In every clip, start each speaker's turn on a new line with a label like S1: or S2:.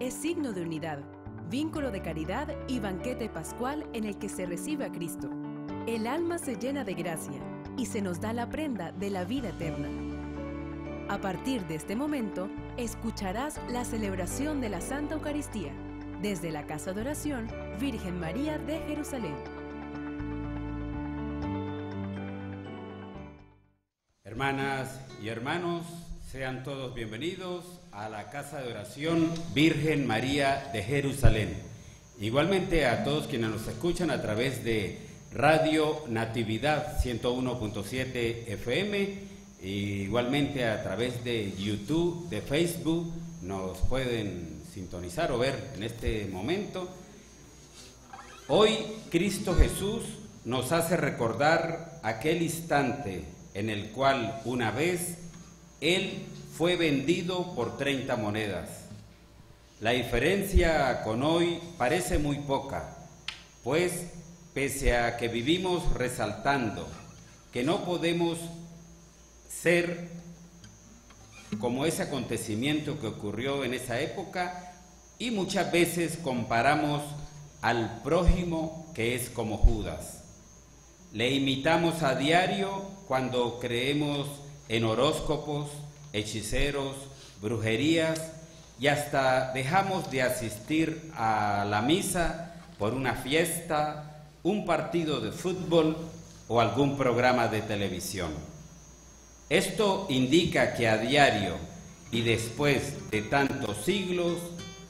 S1: es signo de unidad, vínculo de caridad y banquete pascual en el que se recibe a Cristo. El alma se llena de gracia y se nos da la prenda de la vida eterna. A partir de este momento, escucharás la celebración de la Santa Eucaristía desde la Casa de Oración Virgen María de Jerusalén.
S2: Hermanas y hermanos, sean todos bienvenidos a la Casa de Oración Virgen María de Jerusalén. Igualmente a todos quienes nos escuchan a través de Radio Natividad 101.7 FM, e igualmente a través de YouTube, de Facebook, nos pueden sintonizar o ver en este momento. Hoy Cristo Jesús nos hace recordar aquel instante en el cual una vez Él fue vendido por 30 monedas. La diferencia con hoy parece muy poca, pues pese a que vivimos resaltando que no podemos ser como ese acontecimiento que ocurrió en esa época y muchas veces comparamos al prójimo que es como Judas. Le imitamos a diario cuando creemos en horóscopos, hechiceros, brujerías y hasta dejamos de asistir a la misa por una fiesta, un partido de fútbol o algún programa de televisión. Esto indica que a diario y después de tantos siglos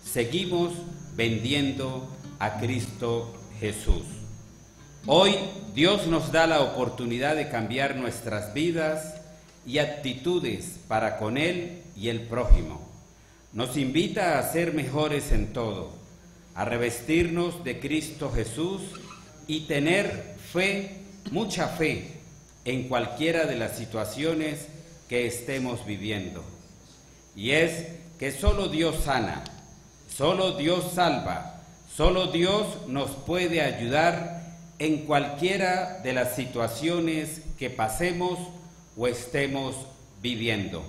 S2: seguimos vendiendo a Cristo Jesús. Hoy Dios nos da la oportunidad de cambiar nuestras vidas y actitudes para con Él y el prójimo. Nos invita a ser mejores en todo, a revestirnos de Cristo Jesús y tener fe, mucha fe, en cualquiera de las situaciones que estemos viviendo. Y es que solo Dios sana, solo Dios salva, solo Dios nos puede ayudar en cualquiera de las situaciones que pasemos o estemos viviendo.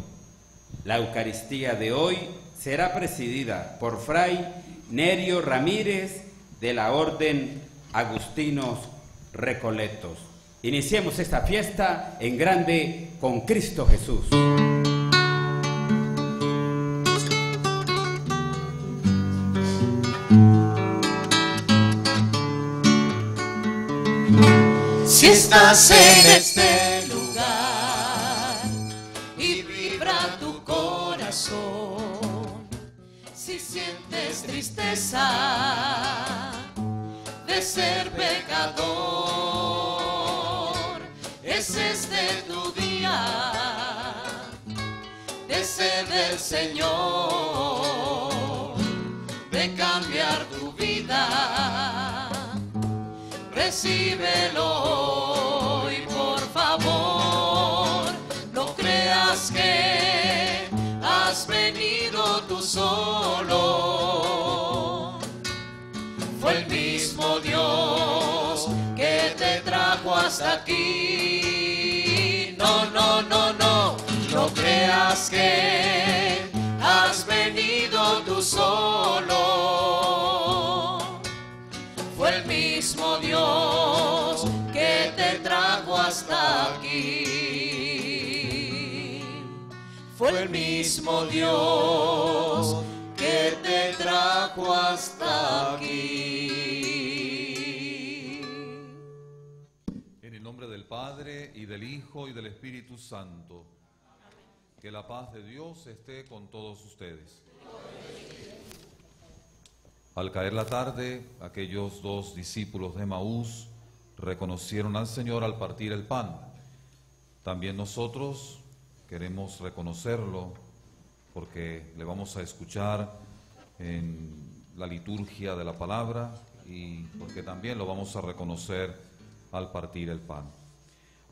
S2: La Eucaristía de hoy será presidida por Fray Nerio Ramírez de la Orden Agustinos Recoletos. Iniciemos esta fiesta en grande con Cristo Jesús.
S3: Si estás en este sientes tristeza de ser pecador, es este tu día de ser del Señor, de cambiar tu vida recíbelo hoy, por favor. No creas que solo. Fue el mismo Dios que te trajo hasta aquí. No, no, no, no, no creas que has venido tú solo fue el mismo Dios que te trajo hasta aquí. Fue el mismo Dios que te trajo hasta aquí.
S4: En el nombre del Padre y del Hijo y del Espíritu Santo. Que la paz de Dios esté con todos ustedes. Al caer la tarde, aquellos dos discípulos de Maús reconocieron al Señor al partir el pan. También nosotros queremos reconocerlo porque le vamos a escuchar en la liturgia de la palabra y porque también lo vamos a reconocer al partir el pan.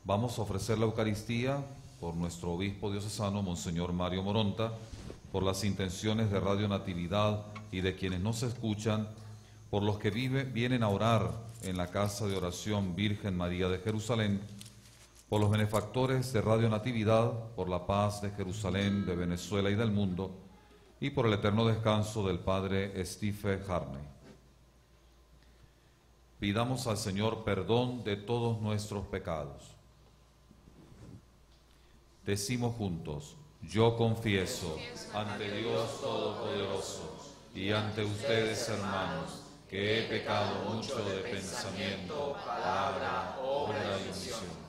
S4: Vamos a ofrecer la Eucaristía por nuestro obispo diocesano, Monseñor Mario Moronta, por las intenciones de Radio Natividad y de quienes nos escuchan, por los que vienen a orar en la casa de oración Virgen María de Jerusalén, por los benefactores de Radio Natividad, por la paz de Jerusalén, de Venezuela y del mundo, y por el eterno descanso del Padre Stephen Harney. Pidamos al Señor perdón de todos nuestros pecados. Decimos juntos, yo confieso ante Dios Todopoderoso y ante ustedes, hermanos, que he pecado mucho de pensamiento, palabra, obra y omisión.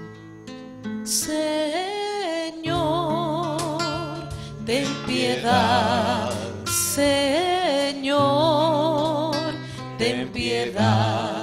S3: Señor, ten piedad. Señor, ten piedad.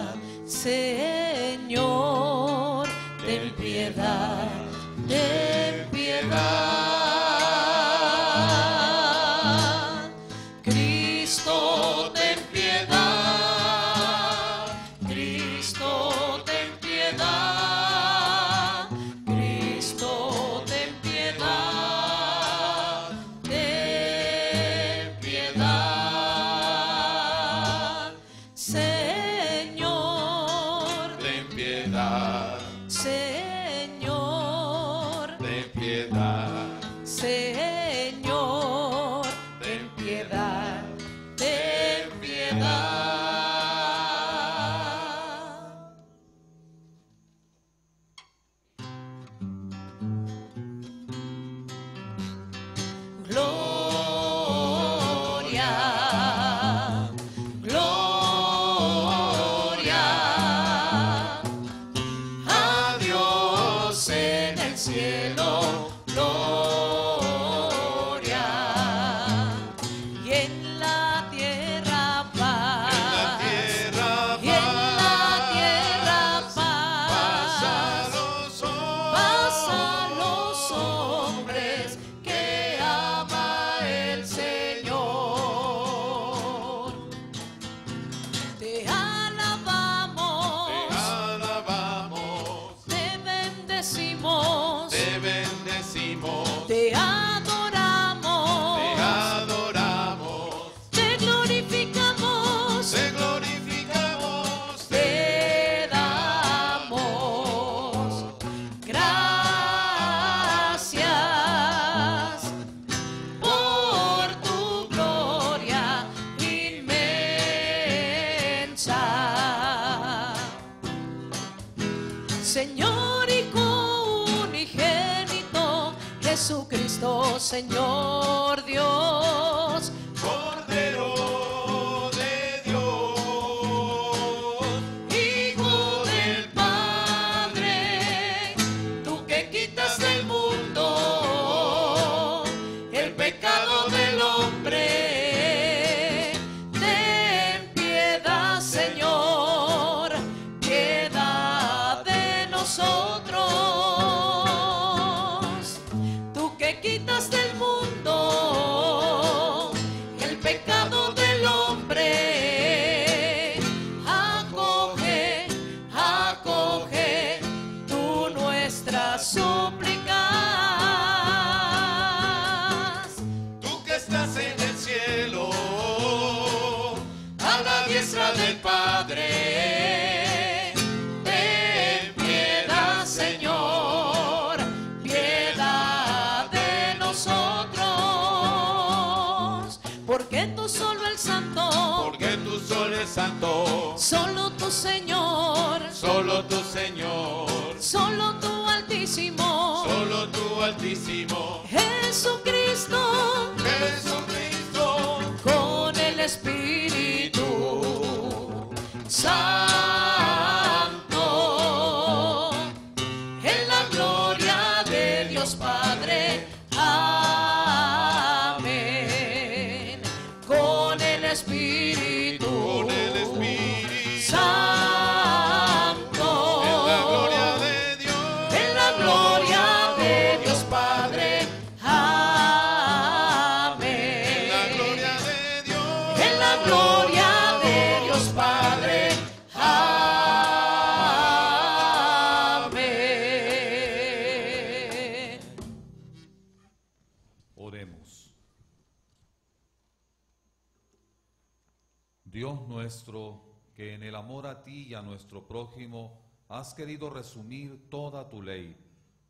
S3: A
S4: ti y a nuestro prójimo has querido resumir toda tu ley,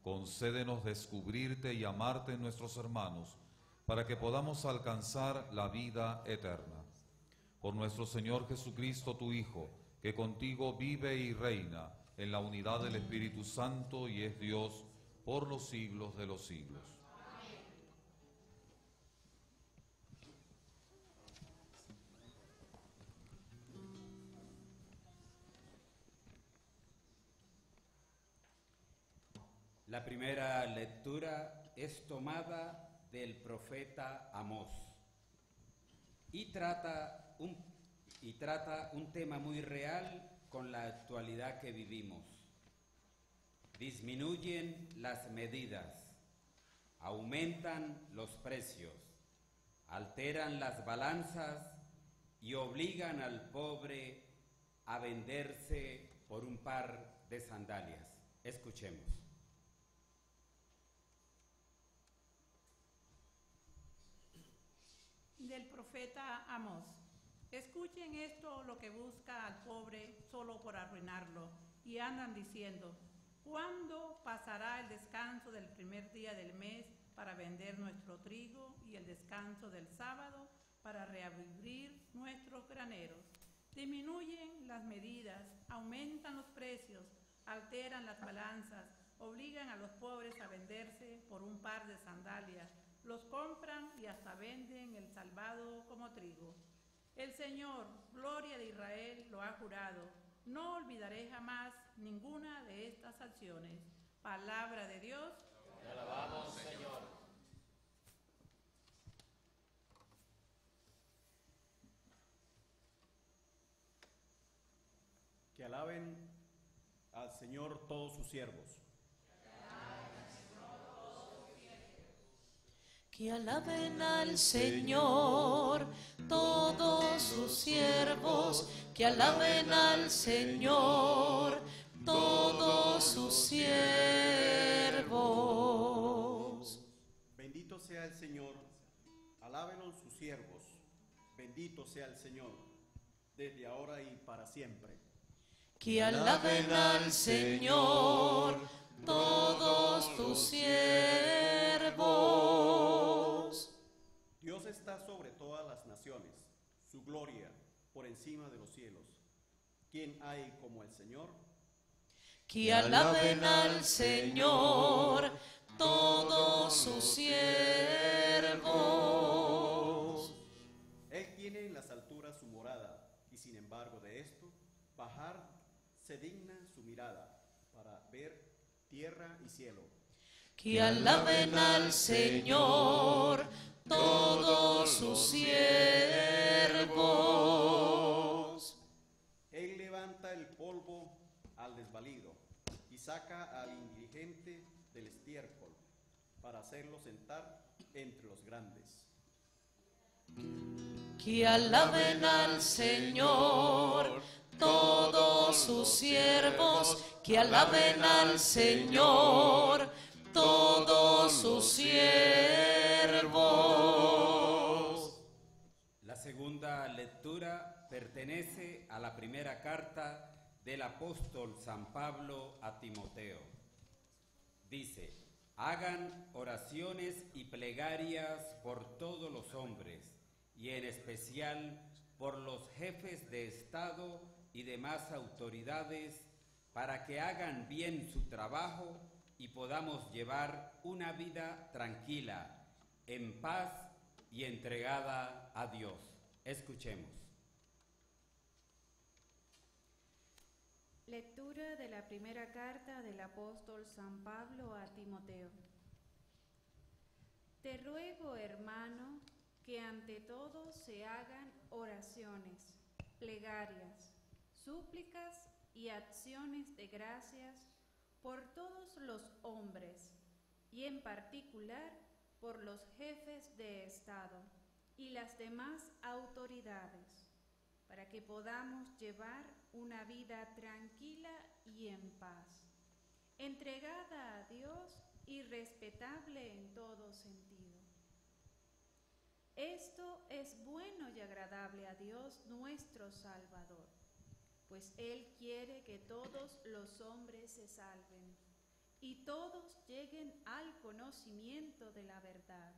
S4: concédenos descubrirte y amarte en nuestros hermanos, para que podamos alcanzar la vida eterna. Por nuestro Señor Jesucristo, tu Hijo, que contigo vive y reina en la unidad del Espíritu Santo y es Dios por los siglos de los siglos.
S2: La primera lectura es tomada del profeta Amós y trata un, y trata un tema muy real con la actualidad que vivimos. Disminuyen las medidas, aumentan los precios, alteran las balanzas y obligan al pobre a venderse por un par de sandalias. Escuchemos.
S5: Del profeta Amós. Escuchen esto lo que busca al pobre solo por arruinarlo y andan diciendo, ¿cuándo pasará el descanso del primer día del mes para vender nuestro trigo y el descanso del sábado para reabrir nuestros graneros? Disminuyen las medidas, aumentan los precios, alteran las balanzas, obligan a los pobres a venderse por un par de sandalias los compran y hasta venden el salvado como trigo. El Señor, gloria de Israel, lo ha jurado. No olvidaré jamás ninguna de estas acciones. Palabra de Dios.
S6: Te alabamos, Señor.
S7: Que alaben al Señor todos sus siervos.
S3: Que alaben al Señor. Todos sus siervos, que alaben al Señor. Todos sus siervos.
S7: Bendito sea el Señor, alábenlo sus siervos, bendito sea el Señor, desde ahora y para siempre.
S3: Que alaben al Señor todos tus siervos.
S7: Dios está sobre todas las naciones, su gloria por encima de los cielos. ¿Quién hay como el Señor?
S3: Que alaben al Señor todos sus siervos.
S7: Él tiene en las alturas su morada, y sin embargo de esto, bajar se digna su mirada tierra y cielo.
S3: Que alaben al Señor todos sus siervos.
S7: Él levanta el polvo al desvalido y saca al indigente del estiércol para hacerlo sentar entre los grandes.
S3: Que alaben al Señor todos sus siervos, que alaben al Señor todos sus siervos.
S2: La segunda lectura pertenece a la primera carta del apóstol San Pablo a Timoteo. Dice, hagan oraciones y plegarias por todos los hombres y en especial por los jefes de Estado y demás autoridades para que hagan bien su trabajo y podamos llevar una vida tranquila, en paz y entregada a Dios. Escuchemos.
S8: Lectura de la primera carta del apóstol San Pablo a Timoteo. Te ruego, hermano, que ante todo se hagan oraciones, plegarias, súplicas y acciones de gracias por todos los hombres y en particular por los jefes de Estado y las demás autoridades, para que podamos llevar una vida tranquila y en paz, entregada a Dios y respetable en todo sentido. Esto es bueno y agradable a Dios nuestro Salvador, pues Él quiere que todos los hombres se salven y todos lleguen al conocimiento de la verdad,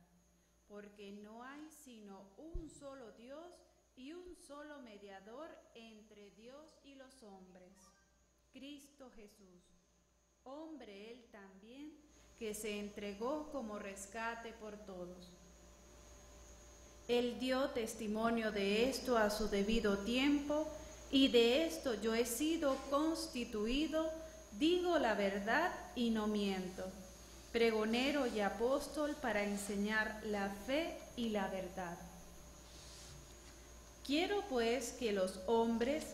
S8: porque no hay sino un solo Dios y un solo mediador entre Dios y los hombres, Cristo Jesús, hombre Él también, que se entregó como rescate por todos. Él dio testimonio de esto a su debido tiempo, y de esto yo he sido constituido, digo la verdad y no miento, pregonero y apóstol para enseñar la fe y la verdad. Quiero pues que los hombres,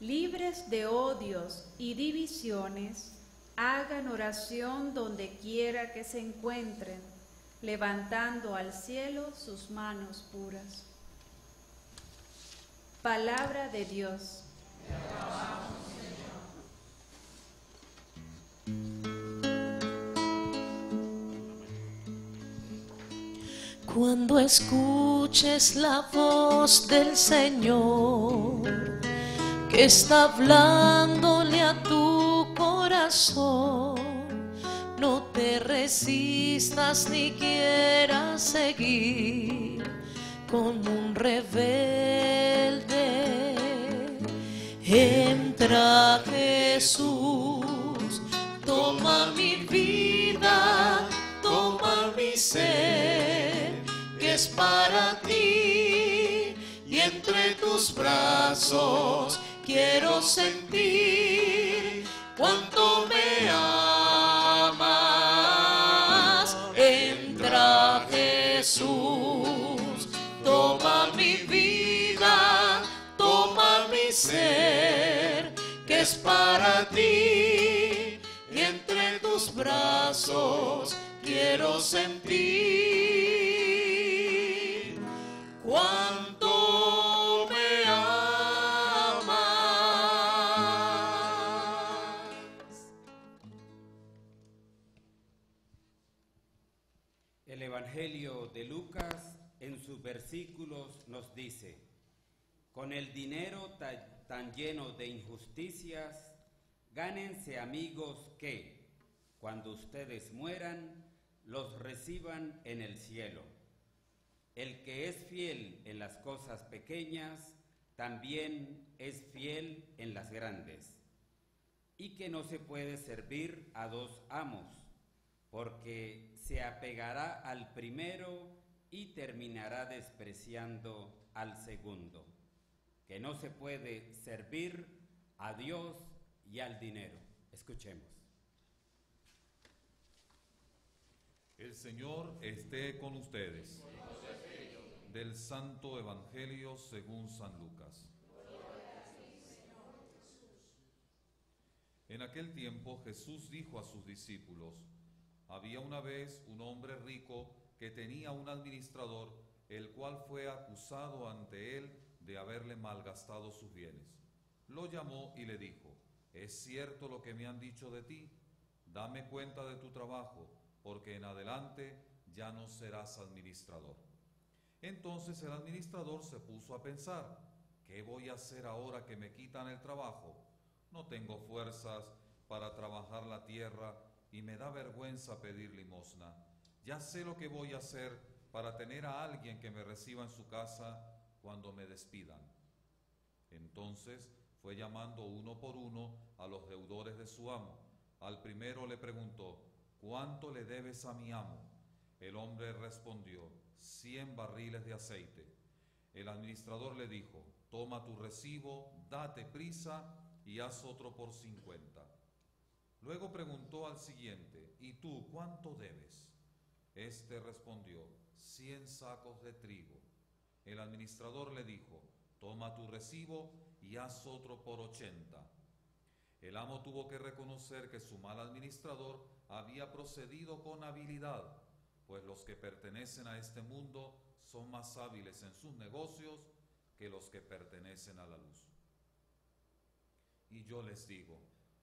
S8: libres de odios y divisiones, hagan oración donde quiera que se encuentren, levantando al cielo sus manos puras. Palabra de Dios.
S3: Cuando escuches la voz del Señor que está hablándole a tu corazón, no te resistas ni quieras seguir como un rebelde. Entra Jesús, toma mi vida, toma mi ser, que es para ti, y entre tus brazos quiero sentir cuánto me amas. Es para ti, y entre tus brazos quiero sentir cuánto me amas.
S2: El Evangelio de Lucas en sus versículos nos dice, con el dinero ta- tan lleno de injusticias, gánense amigos que, cuando ustedes mueran, los reciban en el cielo. El que es fiel en las cosas pequeñas, también es fiel en las grandes. Y que no se puede servir a dos amos, porque se apegará al primero y terminará despreciando al segundo. Que no se puede servir a Dios y al dinero. Escuchemos.
S4: El Señor esté con ustedes. Del Santo Evangelio según San Lucas. En aquel tiempo Jesús dijo a sus discípulos, había una vez un hombre rico que tenía un administrador, el cual fue acusado ante él de haberle malgastado sus bienes. Lo llamó y le dijo, ¿es cierto lo que me han dicho de ti? Dame cuenta de tu trabajo, porque en adelante ya no serás administrador. Entonces el administrador se puso a pensar, ¿qué voy a hacer ahora que me quitan el trabajo? No tengo fuerzas para trabajar la tierra y me da vergüenza pedir limosna. Ya sé lo que voy a hacer para tener a alguien que me reciba en su casa cuando me despidan. Entonces fue llamando uno por uno a los deudores de su amo. Al primero le preguntó, ¿cuánto le debes a mi amo? El hombre respondió, cien barriles de aceite. El administrador le dijo, toma tu recibo, date prisa y haz otro por cincuenta. Luego preguntó al siguiente, ¿y tú cuánto debes? Este respondió, cien sacos de trigo. El administrador le dijo, toma tu recibo y haz otro por ochenta. El amo tuvo que reconocer que su mal administrador había procedido con habilidad, pues los que pertenecen a este mundo son más hábiles en sus negocios que los que pertenecen a la luz. Y yo les digo,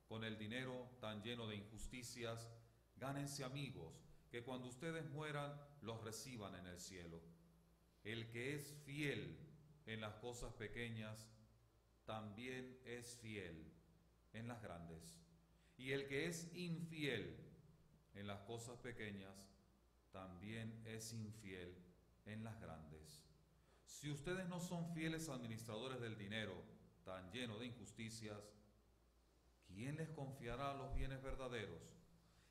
S4: con el dinero tan lleno de injusticias, gánense amigos, que cuando ustedes mueran los reciban en el cielo. El que es fiel en las cosas pequeñas, también es fiel en las grandes. Y el que es infiel en las cosas pequeñas, también es infiel en las grandes. Si ustedes no son fieles administradores del dinero, tan lleno de injusticias, ¿quién les confiará los bienes verdaderos?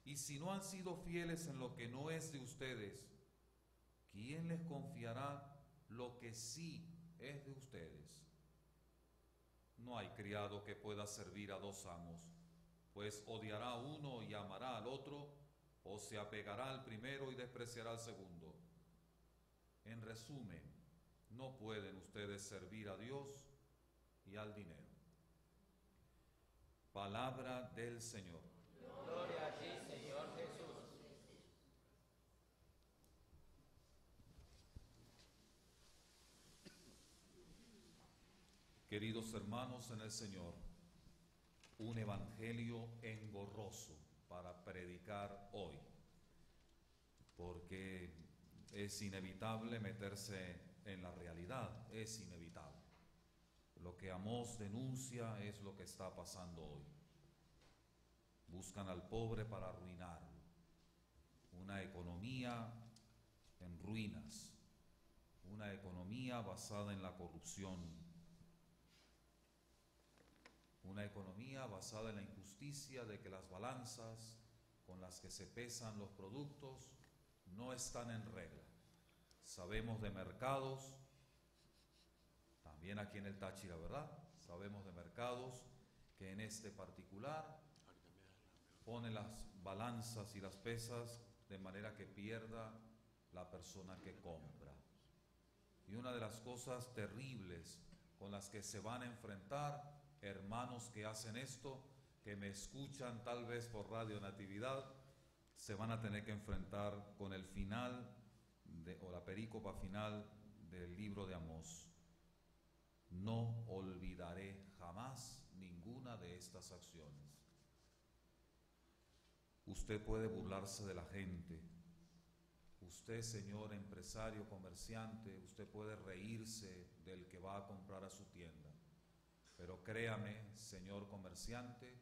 S4: Y si no han sido fieles en lo que no es de ustedes, ¿quién les confiará lo que sí es de ustedes? No hay criado que pueda servir a dos amos, pues odiará a uno y amará al otro, o se apegará al primero y despreciará al segundo. En resumen, no pueden ustedes servir a Dios y al dinero. Palabra del Señor.
S6: Gloria a ti, Señor Jesús.
S4: Queridos hermanos en el Señor, un evangelio engorroso para predicar hoy, porque es inevitable meterse en la realidad, es inevitable. Lo que Amós denuncia es lo que está pasando hoy. Buscan al pobre para arruinarlo. Una economía en ruinas, una economía basada en la corrupción, una economía basada en la injusticia de que las balanzas con las que se pesan los productos no están en regla. Sabemos de mercados, también aquí en el Táchira, ¿verdad? Sabemos de mercados que en este particular pone las balanzas y las pesas de manera que pierda la persona que compra. Y una de las cosas terribles con las que se van a enfrentar hermanos que hacen esto, que me escuchan tal vez por Radio Natividad, se van a tener que enfrentar con el final o la perícopa final del libro de Amós. No olvidaré jamás ninguna de estas acciones. Usted puede burlarse de la gente. Usted, señor empresario, comerciante, usted puede reírse del que va a comprar a su tienda. Pero créame, señor comerciante,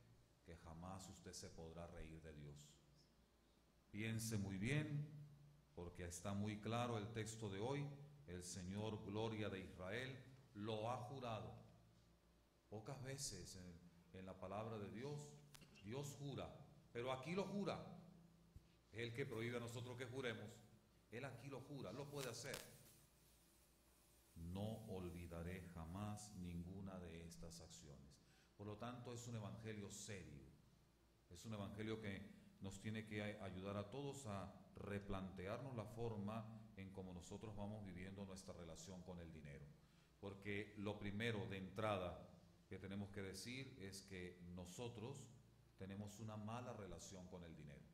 S4: que jamás usted se podrá reír de Dios. Piense muy bien, porque está muy claro el texto de hoy. El Señor, gloria de Israel, lo ha jurado. Pocas veces en, la palabra de Dios, Dios jura, pero aquí lo jura. Es el que prohíbe a nosotros que juremos. Él aquí lo jura, lo puede hacer. No olvidaré jamás ninguna de estas acciones. Por lo tanto, es un evangelio serio. Es un evangelio que nos tiene que ayudar a todos a replantearnos la forma en cómo nosotros vamos viviendo nuestra relación con el dinero. Porque lo primero de entrada que tenemos que decir es que nosotros tenemos una mala relación con el dinero.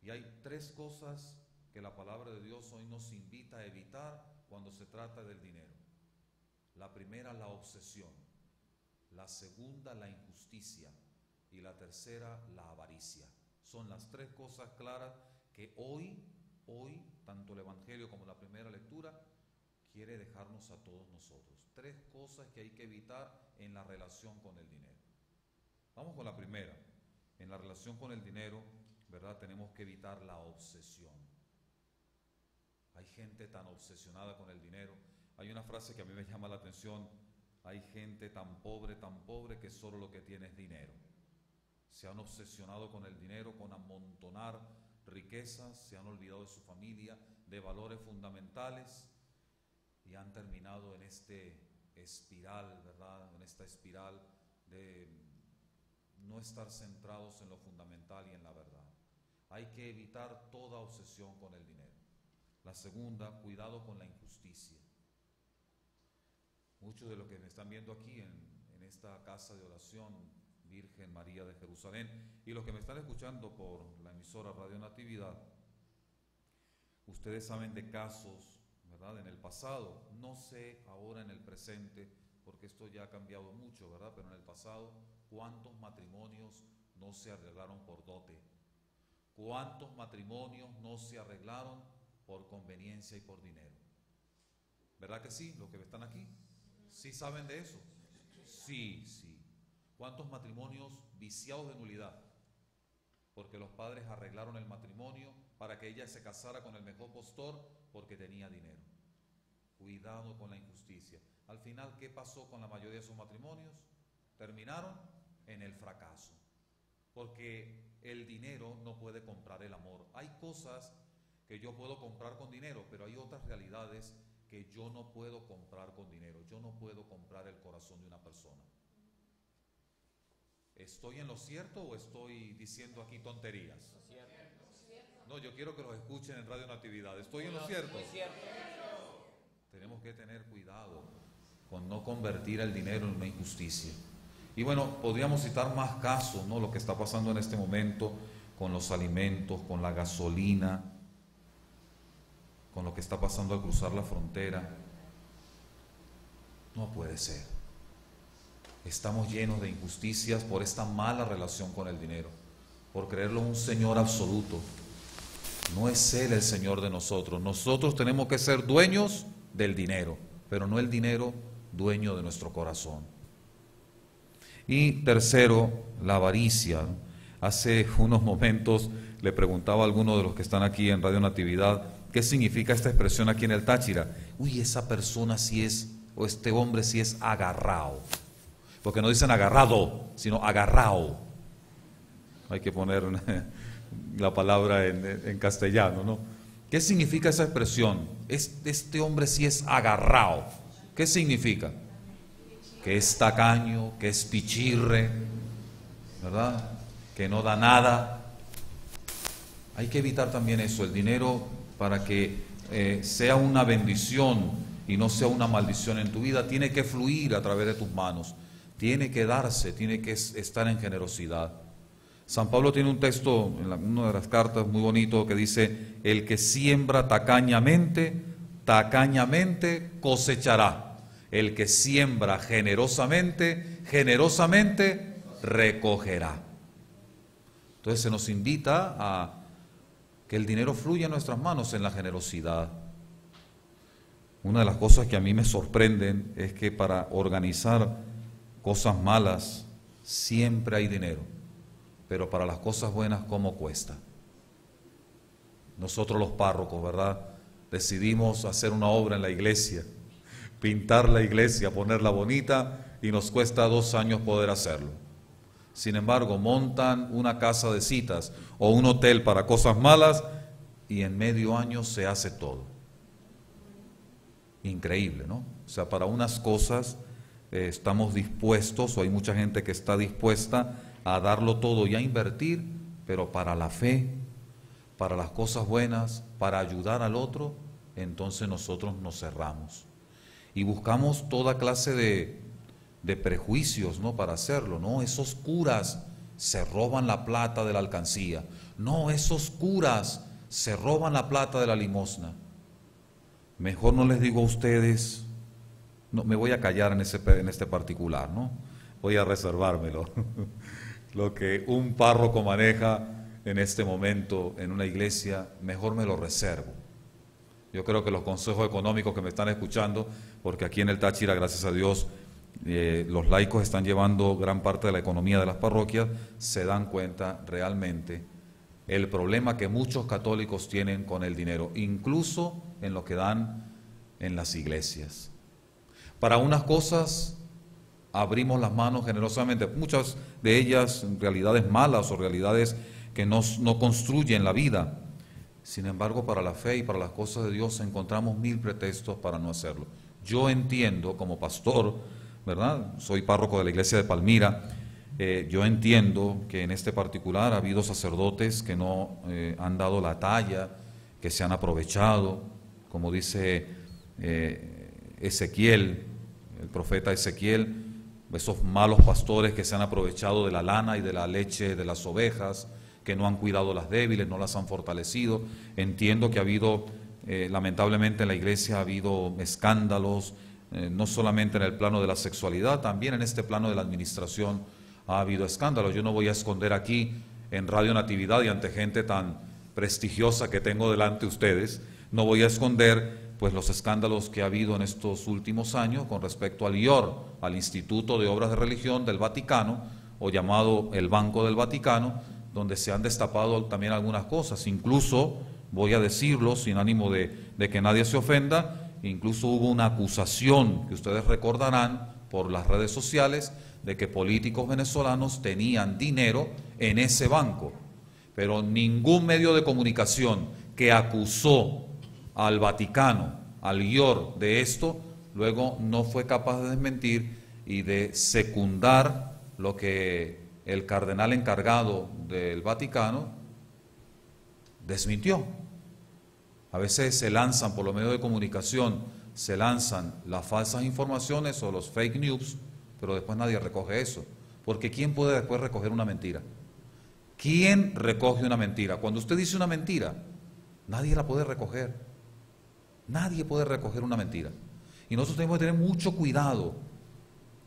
S4: Y hay tres cosas que la palabra de Dios hoy nos invita a evitar cuando se trata del dinero. La primera, la obsesión. La segunda, la injusticia. Y la tercera, la avaricia. Son las tres cosas claras que hoy, hoy, tanto el Evangelio como la primera lectura, quiere dejarnos a todos nosotros. Tres cosas que hay que evitar en la relación con el dinero. Vamos con la primera. En la relación con el dinero, ¿verdad? Tenemos que evitar la obsesión. Hay gente tan obsesionada con el dinero. Hay una frase que a mí me llama la atención. Hay gente tan pobre, tan pobre que solo lo que tiene es dinero. Se han obsesionado con el dinero, con amontonar riquezas, se han olvidado de su familia, de valores fundamentales y han terminado en este espiral, ¿verdad? En esta espiral de no estar centrados en lo fundamental y en la verdad. Hay que evitar toda obsesión con el dinero. La segunda, cuidado con la injusticia. Muchos de los que me están viendo aquí en, en, esta casa de oración, Virgen María de Jerusalén, y los que me están escuchando por la emisora Radio Natividad, ustedes saben de casos, ¿verdad? En el pasado, no sé ahora en el presente, porque esto ya ha cambiado mucho, ¿verdad? Pero en el pasado, ¿cuántos matrimonios no se arreglaron por dote? ¿Cuántos matrimonios no se arreglaron por conveniencia y por dinero? ¿Verdad que sí? Los que están aquí. ¿Sí saben de eso? Sí, sí. ¿Cuántos matrimonios viciados de nulidad? Porque los padres arreglaron el matrimonio para que ella se casara con el mejor postor porque tenía dinero. Cuidado con la injusticia. Al final, ¿qué pasó con la mayoría de sus matrimonios? Terminaron en el fracaso. Porque el dinero no puede comprar el amor. Hay cosas que yo puedo comprar con dinero, pero hay otras realidades que yo no puedo comprar con dinero. Yo no puedo comprar el corazón de una persona. ¿Estoy en lo cierto o estoy diciendo aquí tonterías? No, yo quiero que los escuchen en Radio Natividad. ¿Estoy en lo cierto? Tenemos que tener cuidado con no convertir el dinero en una injusticia. Y bueno, podríamos citar más casos, ¿no? Lo que está pasando en este momento con los alimentos, con la gasolina, con lo que está pasando al cruzar la frontera. No puede ser. Estamos llenos de injusticias por esta mala relación con el dinero, por creerlo un Señor absoluto. No es Él el Señor de nosotros. Nosotros tenemos que ser dueños del dinero, pero no el dinero dueño de nuestro corazón. Y tercero, la avaricia. Hace unos momentos le preguntaba a alguno de los que están aquí en Radio Natividad, ¿qué significa esta expresión aquí en el Táchira? Uy, esa persona sí es, o este hombre sí es agarrado. Porque no dicen agarrado, sino agarrado. Hay que poner la palabra en, castellano, ¿no? ¿Qué significa esa expresión? Este hombre sí es agarrado. ¿Qué significa? Que es tacaño, que es pichirre, ¿verdad? Que no da nada. Hay que evitar también eso, el dinero para que eh, sea una bendición y no sea una maldición en tu vida, tiene que fluir a través de tus manos, tiene que darse, tiene que estar en generosidad. San Pablo tiene un texto en una de las cartas muy bonito que dice, el que siembra tacañamente, tacañamente cosechará. El que siembra generosamente, generosamente recogerá. Entonces se nos invita a que el dinero fluya en nuestras manos en la generosidad. Una de las cosas que a mí me sorprenden es que para organizar cosas malas siempre hay dinero pero para las cosas buenas, ¿cómo cuesta? Nosotros los párrocos, ¿verdad? Decidimos hacer una obra en la iglesia, pintar la iglesia, ponerla bonita, y nos cuesta dos años poder hacerlo. Sin embargo, montan una casa de citas o un hotel para cosas malas y en medio año se hace todo. Increíble, ¿no? O sea, para unas cosas eh, estamos dispuestos, o hay mucha gente que está dispuesta a darlo todo y a invertir, pero para la fe, para las cosas buenas, para ayudar al otro, entonces nosotros nos cerramos. Y buscamos toda clase de, de prejuicios, ¿no? Para hacerlo, ¿no? Esos curas se roban la plata de la alcancía. No, esos curas se roban la plata de la limosna. Mejor no les digo a ustedes, no, me voy a callar en, ese, en este particular, ¿no? Voy a reservármelo. lo que un párroco maneja en este momento en una iglesia, mejor me lo reservo. Yo creo que los consejos económicos que me están escuchando, porque aquí en el Táchira, gracias a Dios, eh, los laicos están llevando gran parte de la economía de las parroquias, se dan cuenta realmente el problema que muchos católicos tienen con el dinero, incluso en lo que dan en las iglesias. Para unas cosas abrimos las manos generosamente. Muchas de ellas realidades malas o realidades que no, no construyen la vida. Sin embargo, para la fe y para las cosas de Dios encontramos mil pretextos para no hacerlo. Yo entiendo como pastor, Soy párroco de la iglesia de Palmira. Eh, yo entiendo que en este particular ha habido sacerdotes que no eh, han dado la talla, que se han aprovechado, como dice eh, Ezequiel, el profeta Ezequiel, esos malos pastores que se han aprovechado de la lana y de la leche de las ovejas, que no han cuidado las débiles, no las han fortalecido. Entiendo que ha habido, lamentablemente en la iglesia ha habido escándalos, eh, no solamente en el plano de la sexualidad, también en este plano de la administración ha habido escándalos. Yo no voy a esconder aquí en Radio Natividad y ante gente tan prestigiosa que tengo delante de ustedes, no voy a esconder pues los escándalos que ha habido en estos últimos años con respecto al IOR, al Instituto de Obras de Religión del Vaticano, o llamado el Banco del Vaticano, donde se han destapado también algunas cosas. Incluso, voy a decirlo sin ánimo de, de que nadie se ofenda, incluso hubo una acusación que ustedes recordarán por las redes sociales de que políticos venezolanos tenían dinero en ese banco. Pero ningún medio de comunicación que acusó al Vaticano, al IOR de esto, luego no fue capaz de desmentir y de secundar lo que el cardenal encargado del Vaticano desmintió. A veces se lanzan por los medios de comunicación, se lanzan las falsas informaciones o los fake news, pero después nadie recoge eso. Porque ¿quién puede después recoger una mentira? ¿Quién recoge una mentira? Cuando usted dice una mentira, nadie la puede recoger. Nadie puede recoger una mentira. Y nosotros tenemos que tener mucho cuidado,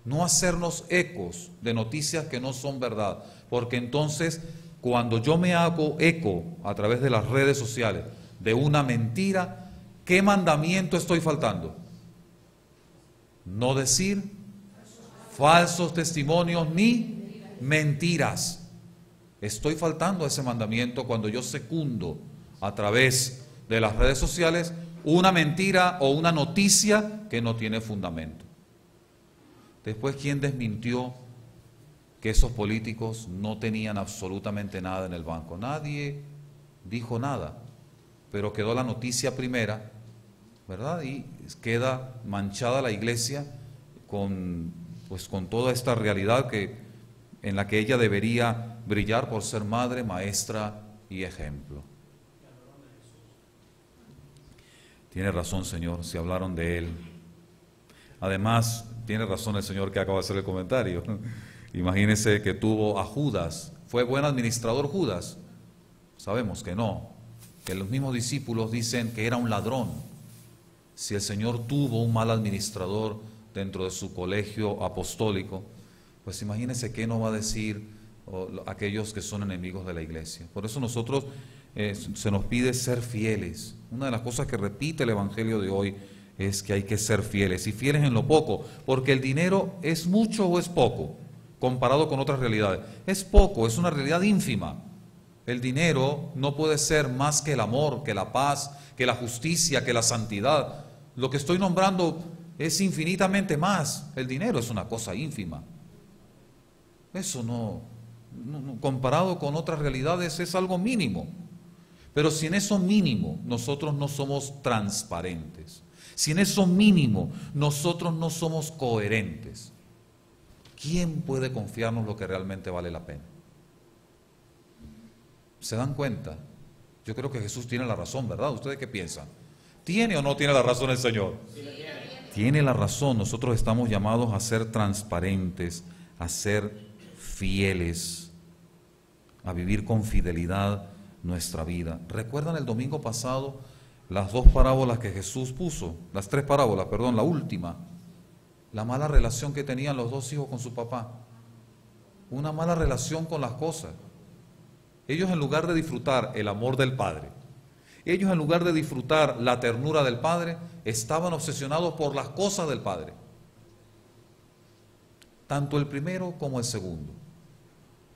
S4: no hacernos ecos de noticias que no son verdad, porque entonces cuando yo me hago eco a través de las redes sociales de una mentira, ¿qué mandamiento estoy faltando? No decir falsos testimonios ni mentiras. Estoy faltando a ese mandamiento cuando yo secundo a través de las redes sociales una mentira o una noticia que no tiene fundamento. Después, ¿quién desmintió que esos políticos no tenían absolutamente nada en el banco? Nadie dijo nada, pero quedó la noticia primera, ¿verdad? Y queda manchada la iglesia con, pues, con toda esta realidad que, en la que ella debería brillar por ser madre, maestra y ejemplo. Tiene razón, Señor, si hablaron de Él. Además, tiene razón el Señor que acaba de hacer el comentario. Imagínese que tuvo a Judas. ¿Fue buen administrador Judas? Sabemos que no. Que los mismos discípulos dicen que era un ladrón. Si el Señor tuvo un mal administrador dentro de su colegio apostólico, pues imagínese qué no va a decir aquellos que son enemigos de la iglesia. Por eso nosotros eh, se nos pide ser fieles. Una de las cosas que repite el Evangelio de hoy es que hay que ser fieles y fieles en lo poco, porque el dinero es mucho o es poco comparado con otras realidades. Es poco, es una realidad ínfima. El dinero no puede ser más que el amor, que la paz, que la justicia, que la santidad. Lo que estoy nombrando es infinitamente más. El dinero es una cosa ínfima. Eso no, comparado con otras realidades es algo mínimo. Pero si en eso mínimo nosotros no somos transparentes, si en eso mínimo nosotros no somos coherentes, ¿quién puede confiarnos lo que realmente vale la pena? ¿Se dan cuenta? Yo creo que Jesús tiene la razón, ¿verdad? ¿Ustedes qué piensan? ¿Tiene o no tiene la razón el Señor? Tiene la razón. Nosotros estamos llamados a ser transparentes, a ser fieles, a vivir con fidelidad nuestra vida. ¿Recuerdan el domingo pasado las dos parábolas que Jesús puso? Las tres parábolas, perdón, la última. La mala relación que tenían los dos hijos con su papá. Una mala relación con las cosas. Ellos en lugar de disfrutar el amor del Padre, ellos en lugar de disfrutar la ternura del Padre, estaban obsesionados por las cosas del Padre. Tanto el primero como el segundo.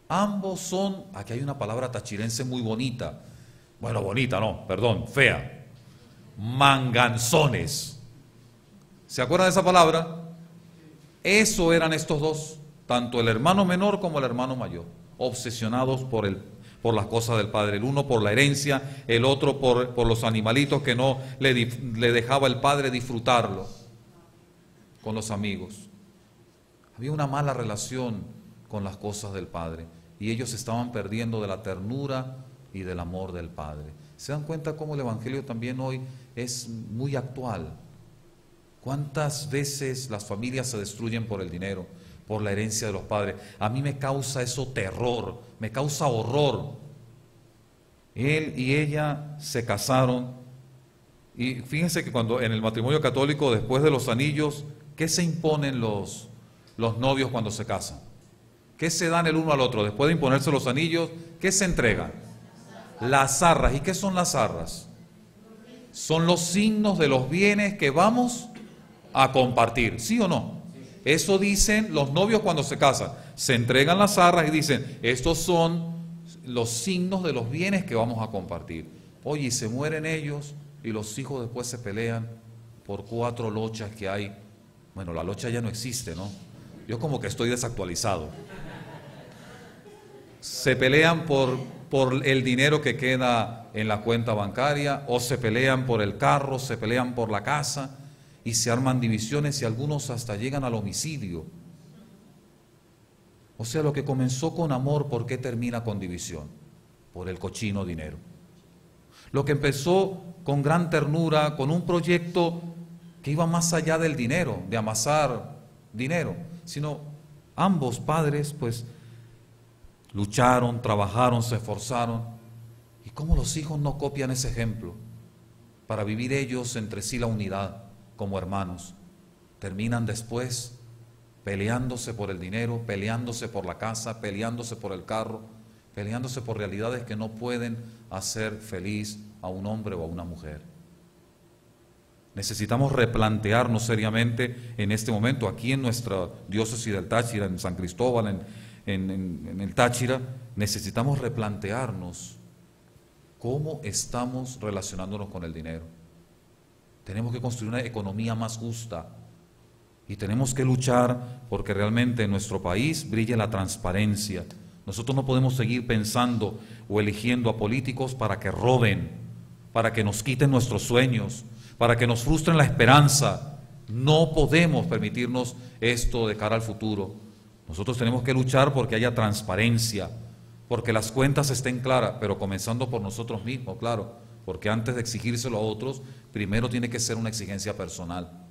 S4: Ambos son, aquí hay una palabra tachirense muy bonita. Bueno, bonita, no, perdón, fea. Manganzones. ¿Se acuerdan de esa palabra? Eso eran estos dos, tanto el hermano menor como el hermano mayor, obsesionados por, el, por las cosas del padre. El uno por la herencia, el otro por, por los animalitos que no le, le dejaba el padre disfrutarlo con los amigos. Había una mala relación con las cosas del Padre. Y ellos estaban perdiendo de la ternura y del amor del Padre. ¿Se dan cuenta cómo el Evangelio también hoy es muy actual? ¿Cuántas veces las familias se destruyen por el dinero, por la herencia de los padres? A mí me causa eso terror, me causa horror. Él y ella se casaron y fíjense que cuando en el matrimonio católico, después de los anillos, ¿qué se imponen los, los novios cuando se casan? ¿Qué se dan el uno al otro? Después de imponerse los anillos, ¿qué se entregan? Las arras. ¿Y qué son las arras? son los signos de los bienes que vamos a compartir, ¿sí o no? Eso dicen los novios cuando se casan. Se entregan las arras y dicen, estos son los signos de los bienes que vamos a compartir. Oye, y se mueren ellos y los hijos después se pelean por cuatro lochas que hay. Bueno, la locha ya no existe, ¿no? Yo como que estoy desactualizado. Se pelean por, por el dinero que queda en la cuenta bancaria o se pelean por el carro, se pelean por la casa y se arman divisiones y algunos hasta llegan al homicidio. O sea, lo que comenzó con amor, ¿por qué termina con división? Por el cochino dinero. Lo que empezó con gran ternura, con un proyecto que iba más allá del dinero, de amasar dinero, sino ambos padres pues lucharon, trabajaron, se esforzaron. ¿Y cómo los hijos no copian ese ejemplo para vivir ellos entre sí la unidad? Como hermanos. Terminan después peleándose por el dinero, peleándose por la casa, peleándose por el carro, peleándose por realidades que no pueden hacer feliz a un hombre o a una mujer. Necesitamos replantearnos seriamente en este momento, aquí en nuestra diócesis del Táchira, en San Cristóbal, en, en el Táchira, necesitamos replantearnos cómo estamos relacionándonos con el dinero. Tenemos que construir una economía más justa y tenemos que luchar porque realmente en nuestro país brille la transparencia. Nosotros no podemos seguir pensando o eligiendo a políticos para que roben, para que nos quiten nuestros sueños, para que nos frustren la esperanza. No podemos permitirnos esto de cara al futuro. Nosotros tenemos que luchar porque haya transparencia, porque las cuentas estén claras, pero comenzando por nosotros mismos, claro, porque antes de exigírselo a otros, primero tiene que ser una exigencia personal.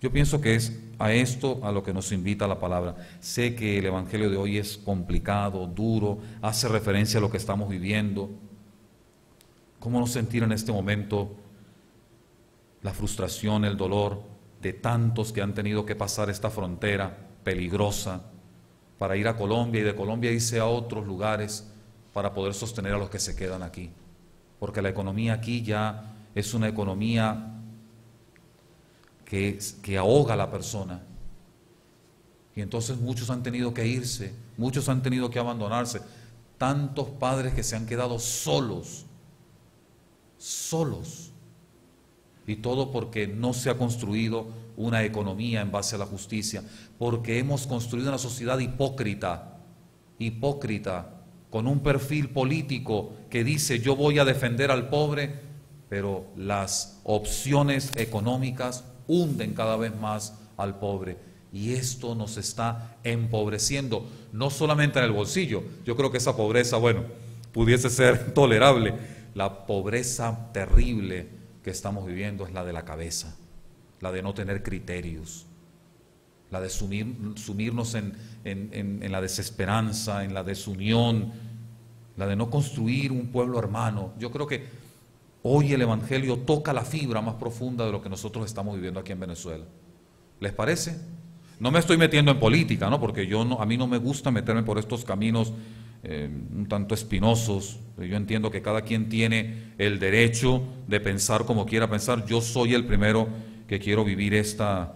S4: Yo pienso que es a esto a lo que nos invita la palabra. Sé que el Evangelio de hoy es complicado, duro, hace referencia a lo que estamos viviendo. ¿Cómo no sentir en este momento la frustración, el dolor de tantos que han tenido que pasar esta frontera peligrosa para ir a Colombia y de Colombia irse a otros lugares para poder sostener a los que se quedan aquí? Porque la economía aquí ya es una economía que, que ahoga a la persona. Y entonces muchos han tenido que irse, muchos han tenido que abandonarse. Tantos padres que se han quedado solos, solos. Y todo porque no se ha construido una economía en base a la justicia, porque hemos construido una sociedad hipócrita, hipócrita, con un perfil político que dice yo voy a defender al pobre, pero las opciones económicas hunden cada vez más al pobre. Y esto nos está empobreciendo, no solamente en el bolsillo. Yo creo que esa pobreza, bueno, pudiese ser tolerable. La pobreza terrible que estamos viviendo es la de la cabeza, la de no tener criterios, la de sumirnos en, en la desesperanza, en la desunión, la de no construir un pueblo hermano. Yo creo que Hoy el Evangelio toca la fibra más profunda de lo que nosotros estamos viviendo aquí en Venezuela. ¿Les parece? No me estoy metiendo en política, ¿no? Porque yo no, a mí no me gusta meterme por estos caminos eh, un tanto espinosos. Yo entiendo que cada quien tiene el derecho de pensar como quiera pensar. Yo soy el primero que quiero vivir esta,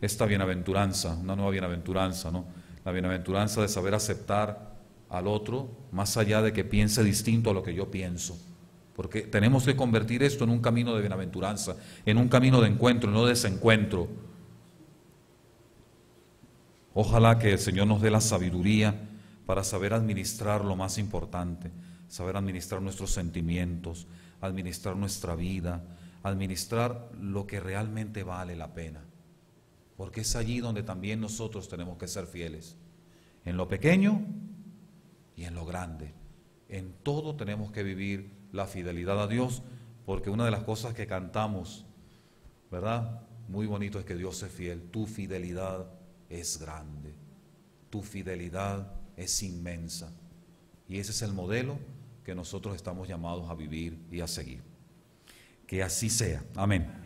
S4: esta bienaventuranza, una nueva bienaventuranza, ¿no? La bienaventuranza de saber aceptar al otro más allá de que piense distinto a lo que yo pienso porque tenemos que convertir esto en un camino de bienaventuranza, en un camino de encuentro, no de desencuentro. Ojalá que el Señor nos dé la sabiduría para saber administrar lo más importante, saber administrar nuestros sentimientos, administrar nuestra vida, administrar lo que realmente vale la pena. Porque es allí donde también nosotros tenemos que ser fieles, en lo pequeño y en lo grande. En todo tenemos que vivir la fidelidad a Dios, porque una de las cosas que cantamos, ¿verdad? Muy bonito es que Dios es fiel. Tu fidelidad es grande. Tu fidelidad es inmensa. Y ese es el modelo que nosotros estamos llamados a vivir y a seguir. Que así sea. Amén.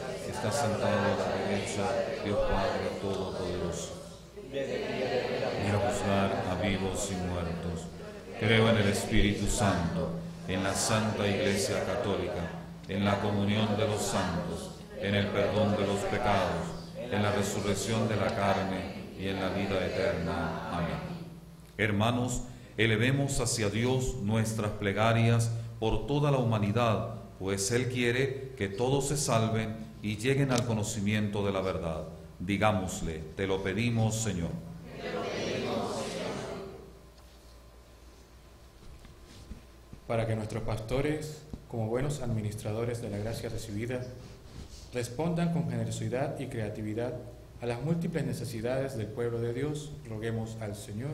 S4: está sentado a la derecha de Dios Padre Todopoderoso. Quiero juzgar a vivos y muertos. Creo en el Espíritu Santo, en la Santa Iglesia Católica, en la comunión de los santos, en el perdón de los pecados, en la resurrección de la carne y en la vida eterna. Amén. Hermanos, elevemos hacia Dios nuestras plegarias por toda la humanidad, pues Él quiere que todos se salven y lleguen al conocimiento de la verdad. Digámosle, te lo pedimos, Señor.
S9: para que nuestros pastores, como buenos administradores de la gracia recibida, respondan con generosidad y creatividad a las múltiples necesidades del pueblo de Dios, roguemos al Señor.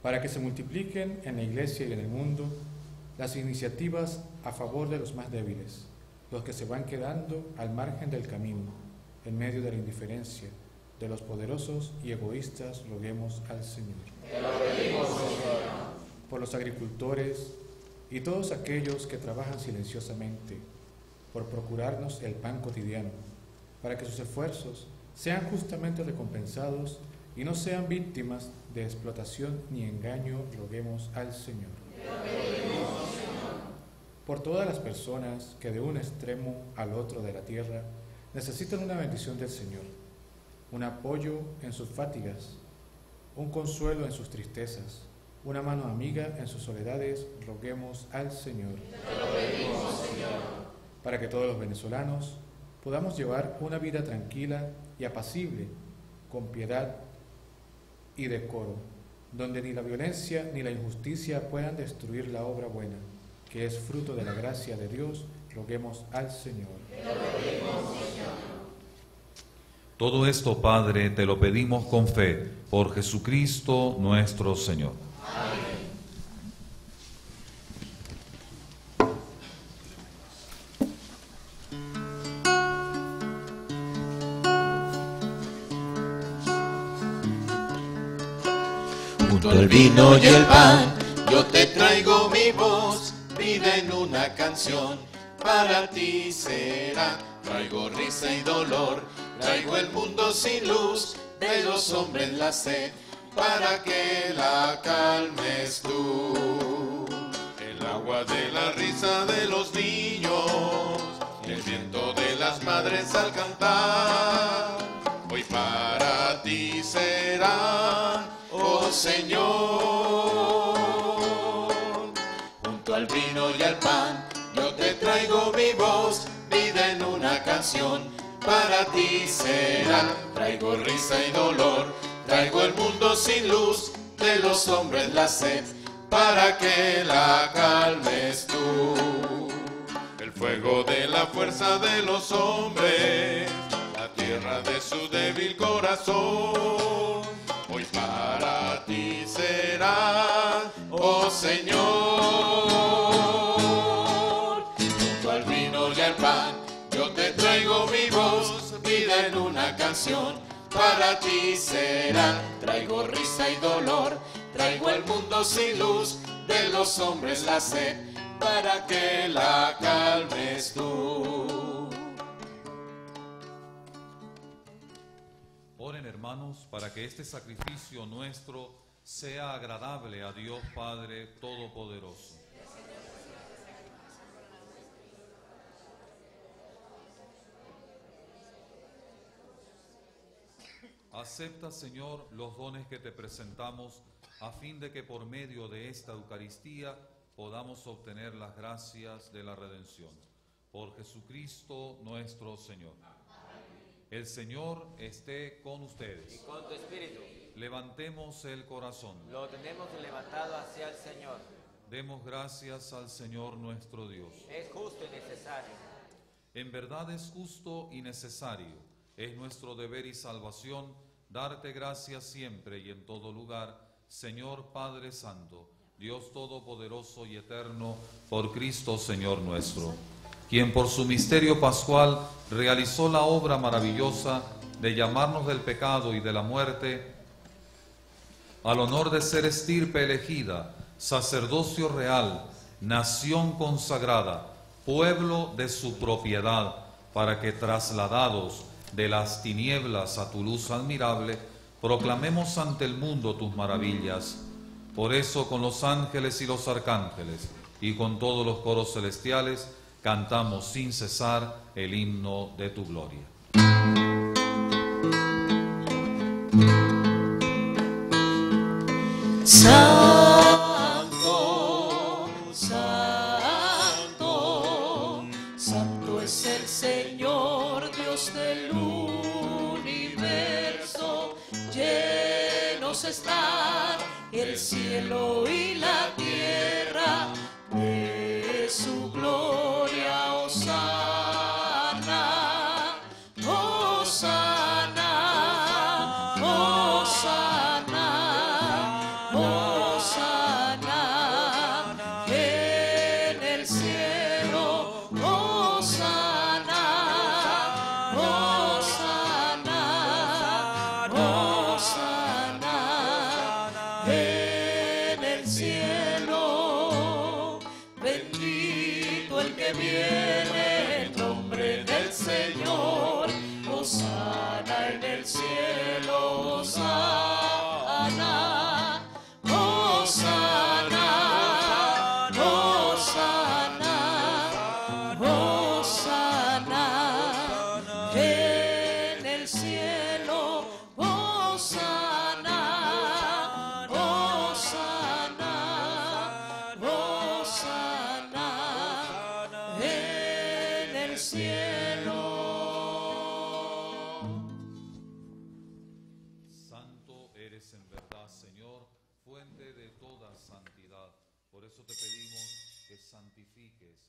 S9: Para que se multipliquen en la iglesia y en el mundo las iniciativas a favor de los más débiles, los que se van quedando al margen del camino, en medio de la indiferencia, de los poderosos y egoístas, roguemos al Señor. Por los agricultores y todos aquellos que trabajan silenciosamente por procurarnos el pan cotidiano, para que sus esfuerzos sean justamente recompensados y no sean víctimas de explotación ni engaño, roguemos al Señor. Por todas las personas que de un extremo al otro de la tierra necesitan una bendición del Señor, un apoyo en sus fatigas, un consuelo en sus tristezas, una mano amiga en sus soledades, roguemos al Señor. Para que todos los venezolanos podamos llevar una vida tranquila y apacible, con piedad y decoro, donde ni la violencia ni la injusticia puedan destruir la obra buena, que es fruto de la gracia de Dios, roguemos al Señor.
S4: Todo esto, Padre, te lo pedimos con fe, por Jesucristo nuestro Señor.
S10: Junto al vino y el pan, yo te traigo mi voz, en una canción, para ti será. Traigo risa y dolor, traigo el mundo sin luz, de los hombres la sed, para que la calmes tú. El agua de la risa de los niños, el viento de las madres al cantar, hoy para ti será, oh Señor. Y al pan, yo te traigo mi voz, vida en una canción, para ti será. Traigo risa y dolor, traigo el mundo sin luz, de los hombres la sed, para que la calmes tú. El fuego de la fuerza de los hombres, la tierra de su débil corazón, para ti será, oh Señor. Junto al vino y al pan, yo te traigo mi voz, vida en una canción, para ti será. Traigo risa y dolor, traigo el mundo sin luz, de los hombres la sed, para que la calmes tú.
S4: Oren hermanos para que este sacrificio nuestro sea agradable a Dios Padre Todopoderoso. Acepta, Señor, los dones que te presentamos a fin de que por medio de esta Eucaristía podamos obtener las gracias de la redención. Por Jesucristo nuestro Señor. El Señor esté con
S6: y
S4: ustedes.
S6: con tu espíritu.
S4: Levantemos el corazón.
S6: Lo tenemos levantado hacia el Señor.
S4: Demos gracias al Señor nuestro Dios.
S6: Es justo y necesario.
S4: En verdad es justo y necesario, es nuestro deber y salvación darte gracias siempre y en todo lugar, Señor Padre Santo, Dios Todopoderoso y Eterno, por Cristo Señor nuestro, quien por su misterio pascual realizó la obra maravillosa de llamarnos del pecado y de la muerte al honor de ser estirpe elegida, sacerdocio real, nación consagrada, pueblo de su propiedad, para que trasladados de las tinieblas a tu luz admirable, proclamemos ante el mundo tus maravillas. Por eso con los ángeles y los arcángeles y con todos los coros celestiales cantamos sin cesar el himno de tu gloria.
S3: Santo, santo, santo es el Señor Dios del universo. Llenos están el cielo y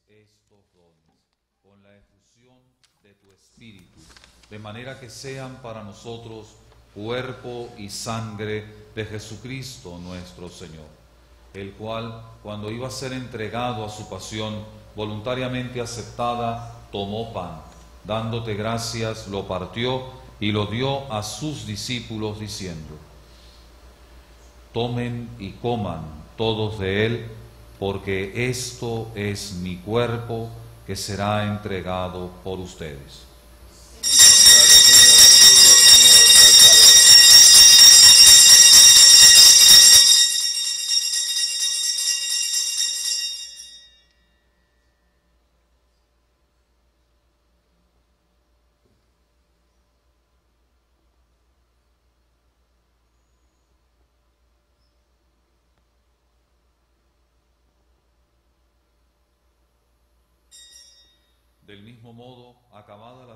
S4: estos con la efusión de tu Espíritu, de manera que sean para nosotros cuerpo y sangre de Jesucristo nuestro Señor, el cual, cuando iba a ser entregado a su pasión voluntariamente aceptada, tomó pan, dándote gracias, lo partió y lo dio a sus discípulos diciendo, tomen y coman todos de él, porque esto es mi cuerpo que será entregado por ustedes.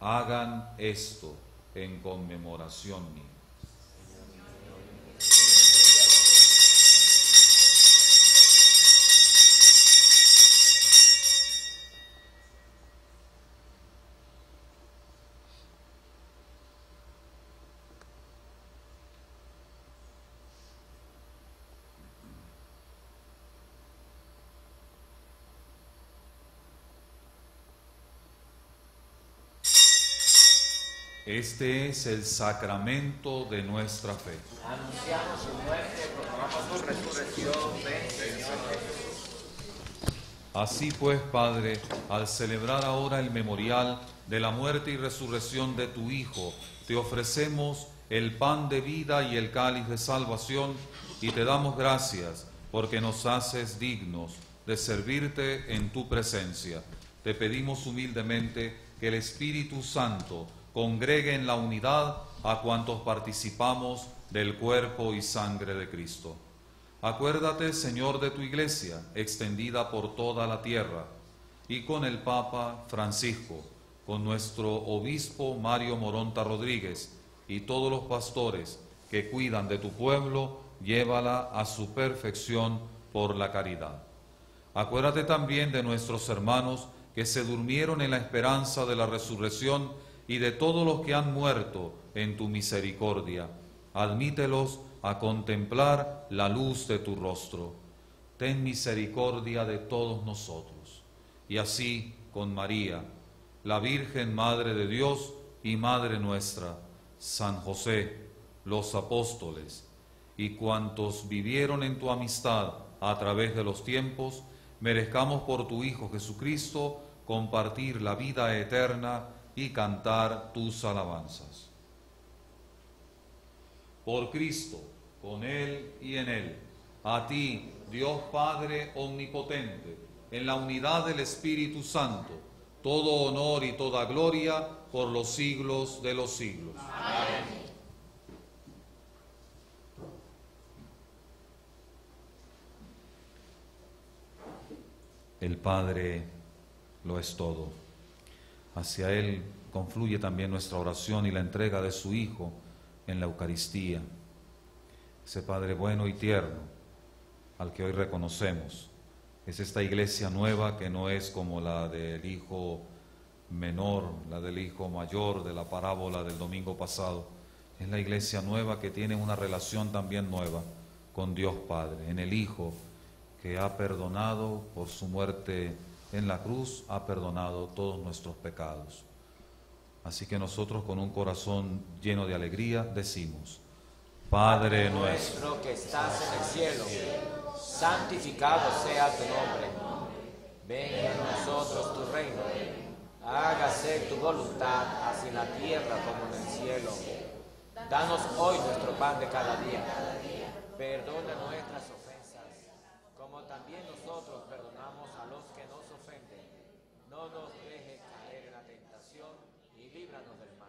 S4: Hagan esto en conmemoración mía. Este es el sacramento de nuestra fe.
S6: Anunciamos su muerte, proclamamos su resurrección. Ven, Señor Jesús.
S4: Así pues, Padre, al celebrar ahora el memorial de la muerte y resurrección de tu Hijo, te ofrecemos el pan de vida y el cáliz de salvación y te damos gracias porque nos haces dignos de servirte en tu presencia. Te pedimos humildemente que el Espíritu Santo congregue en la unidad a cuantos participamos del cuerpo y sangre de Cristo. Acuérdate, Señor, de tu iglesia, extendida por toda la tierra, y con el Papa Francisco, con nuestro obispo Mario Moronta Rodríguez y todos los pastores que cuidan de tu pueblo, llévala a su perfección por la caridad. Acuérdate también de nuestros hermanos que se durmieron en la esperanza de la resurrección y de todos los que han muerto en tu misericordia. Admítelos a contemplar la luz de tu rostro. Ten misericordia de todos nosotros. Y así con María, la Virgen Madre de Dios y Madre nuestra, San José, los apóstoles, y cuantos vivieron en tu amistad a través de los tiempos, merezcamos por tu Hijo Jesucristo compartir la vida eterna y cantar tus alabanzas. Por Cristo, con Él y en Él, a ti, Dios Padre Omnipotente, en la unidad del Espíritu Santo, todo honor y toda gloria por los siglos de los siglos. Amén. El Padre lo es todo. Hacia Él confluye también nuestra oración y la entrega de su Hijo en la Eucaristía. Ese Padre bueno y tierno al que hoy reconocemos. Es esta iglesia nueva que no es como la del Hijo menor, la del Hijo mayor de la parábola del domingo pasado. Es la iglesia nueva que tiene una relación también nueva con Dios Padre, en el Hijo que ha perdonado por su muerte en la cruz, ha perdonado todos nuestros pecados. Así que nosotros con un corazón lleno de alegría decimos, Padre nuestro
S6: que estás en el cielo, santificado sea tu nombre. Venga a nosotros tu reino. Hágase tu voluntad, así en la tierra como en el cielo. Danos hoy nuestro pan de cada día. Perdona nuestras ofensas, como también nosotros perdonamos a los que nos ofenden. No nos dejes caer en la tentación y líbranos del mal.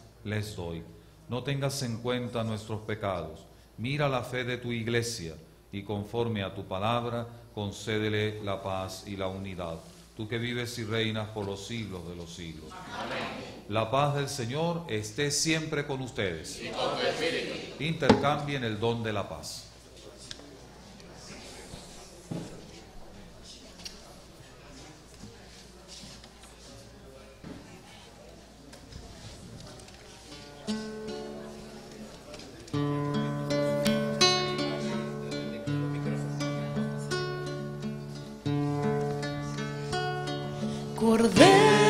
S4: les doy. No tengas en cuenta nuestros pecados. Mira la fe de tu iglesia y conforme a tu palabra, concédele la paz y la unidad. Tú que vives y reinas por los siglos de los siglos. La paz del Señor esté siempre con ustedes. Intercambien el don de la paz.
S3: Cordero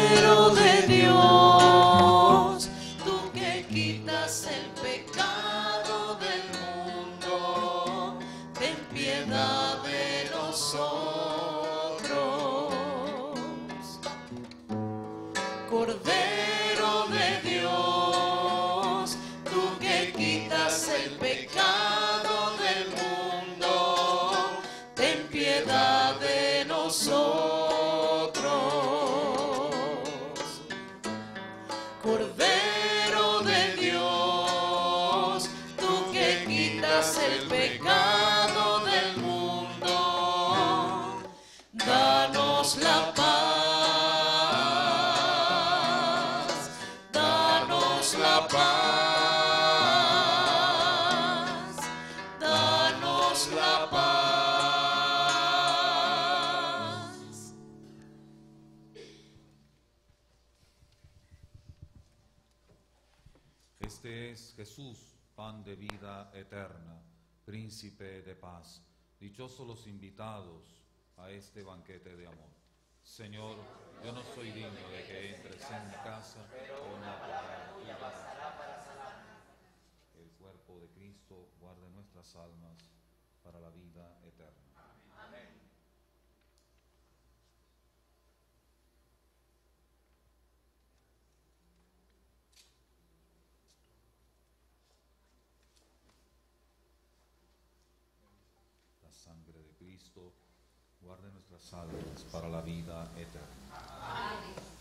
S3: de
S4: vida eterna, príncipe de paz. Dichosos los invitados a este banquete de amor. Señor, yo no soy digno de que entres en mi casa, pero una palabra tuya bastará para. El cuerpo de Cristo guarde nuestras almas para la vida eterna. Cristo, guarde nuestras almas para la vida eterna.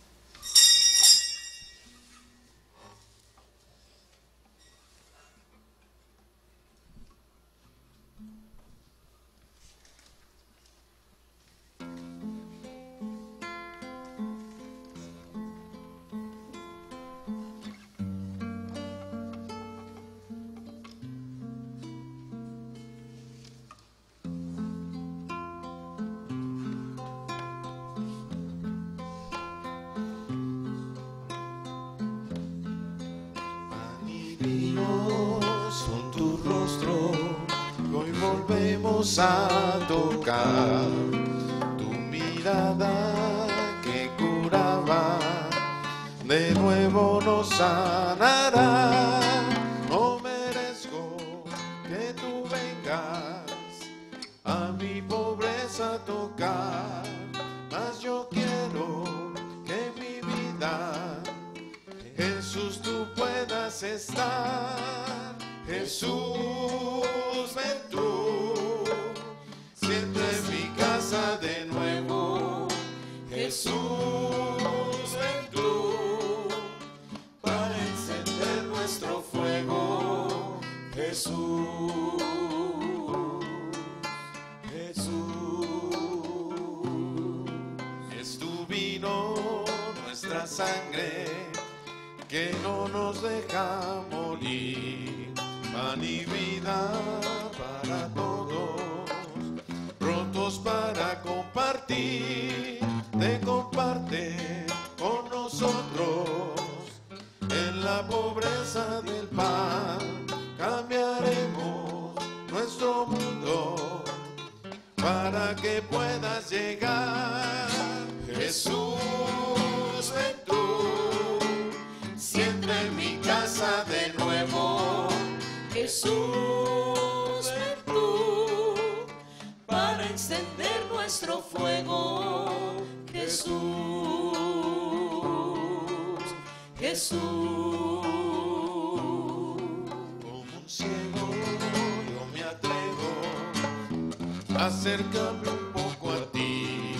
S10: nos ha tocado tu mirada que curaba, de nuevo nos sanará. Jesús. Como un ciego yo me atrevo, acércame un poco a ti.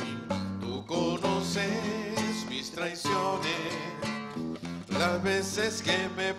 S10: Tú conoces mis traiciones, las veces que me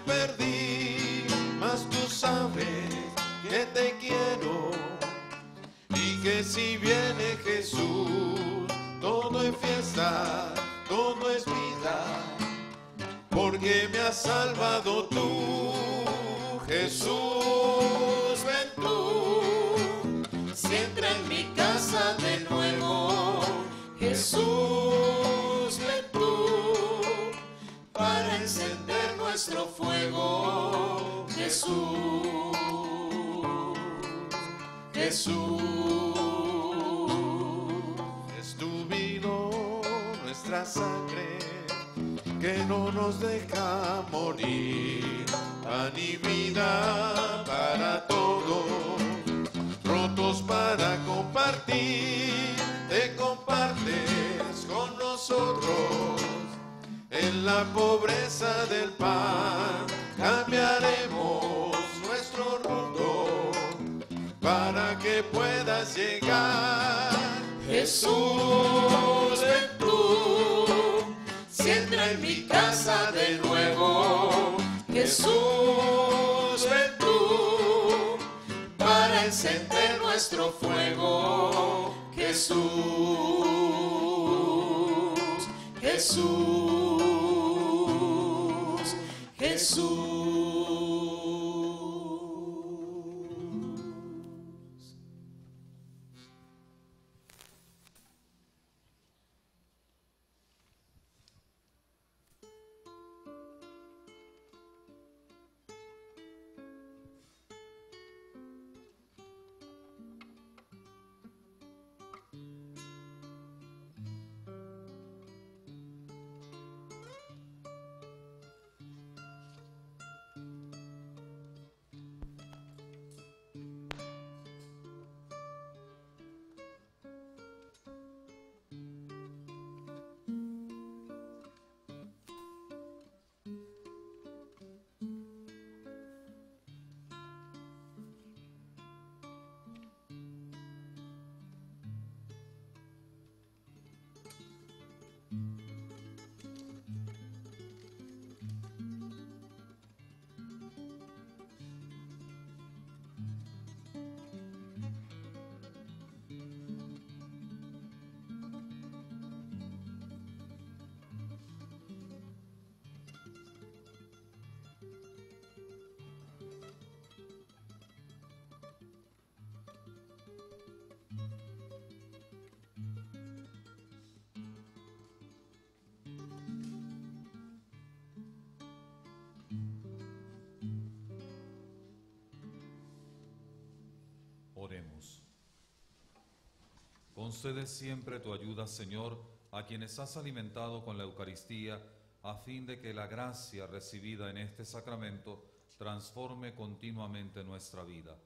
S4: Concede siempre tu ayuda, Señor, a quienes has alimentado con la Eucaristía, a fin de que la gracia recibida en este sacramento transforme continuamente nuestra vida.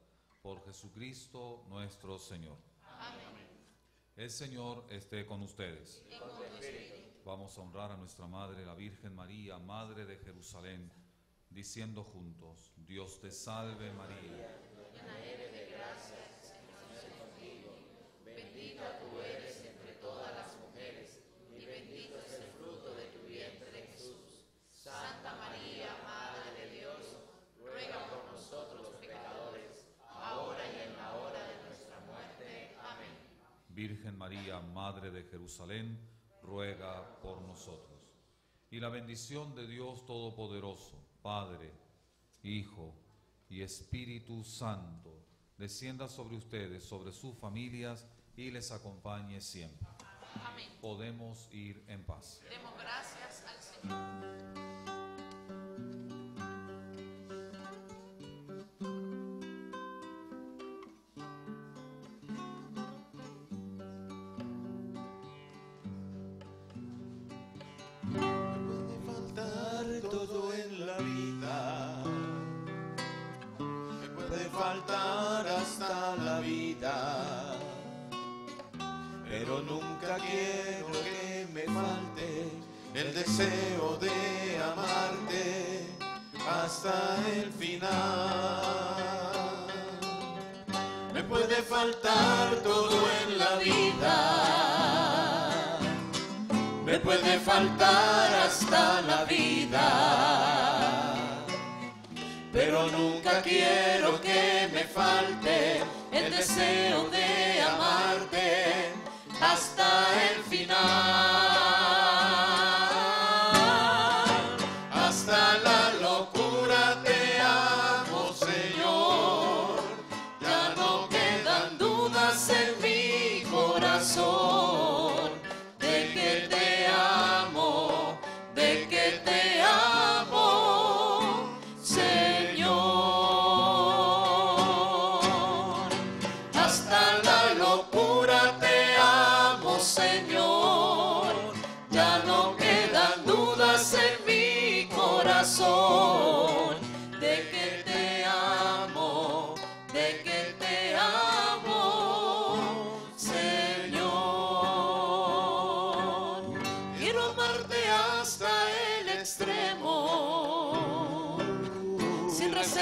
S4: Por Jesucristo nuestro Señor.
S10: Amén.
S4: El Señor esté con ustedes. Vamos a honrar a nuestra Madre, la Virgen María, Madre de Jerusalén, diciendo juntos, Dios te salve María.
S10: Llena eres de gracia, el Señor es contigo. Bendita tú eres entre todas las mujeres, y bendito es el fruto de tu vientre, Jesús. Santa María, Madre de Dios, ruega por nosotros los pecadores, ahora y en la hora de nuestra muerte. Amén.
S4: Virgen María, Madre de Jerusalén, ruega por nosotros. Y la bendición de Dios Todopoderoso, Padre, Hijo y Espíritu Santo, descienda sobre ustedes, sobre sus familias y les acompañe siempre.
S10: Amén.
S4: Podemos ir en paz.
S10: Demos gracias al Señor.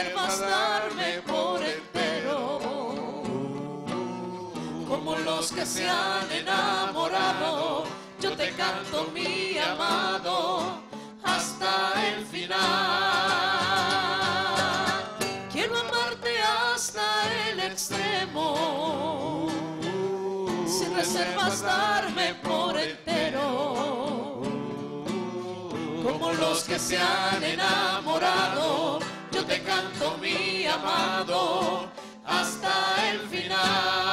S3: Sin reservas darme por entero, como los que se han enamorado. Yo te canto mi amado hasta el final. Quiero amarte hasta el extremo, sin reservas darme por entero, como los que se han enamorado. Te canto mi amado hasta el final.